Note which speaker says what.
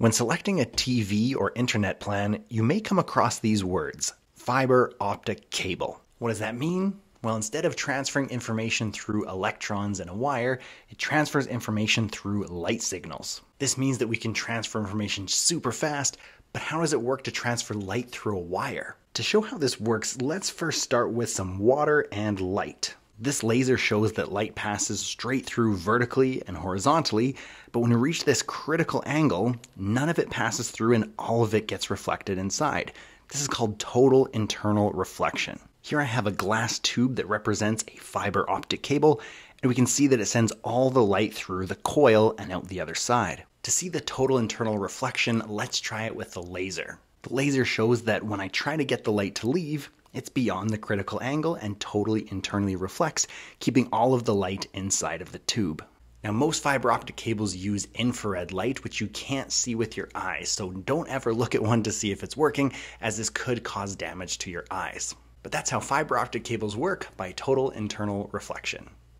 Speaker 1: When selecting a TV or internet plan, you may come across these words fiber optic cable. What does that mean? Well, instead of transferring information through electrons in a wire, it transfers information through light signals. This means that we can transfer information super fast, but how does it work to transfer light through a wire? To show how this works, let's first start with some water and light. This laser shows that light passes straight through vertically and horizontally, but when we reach this critical angle, none of it passes through and all of it gets reflected inside. This is called total internal reflection. Here I have a glass tube that represents a fiber optic cable, and we can see that it sends all the light through the coil and out the other side. To see the total internal reflection, let's try it with the laser. The laser shows that when I try to get the light to leave, it's beyond the critical angle and totally internally reflects, keeping all of the light inside of the tube. Now, most fiber optic cables use infrared light, which you can't see with your eyes, so don't ever look at one to see if it's working, as this could cause damage to your eyes. But that's how fiber optic cables work by total internal reflection.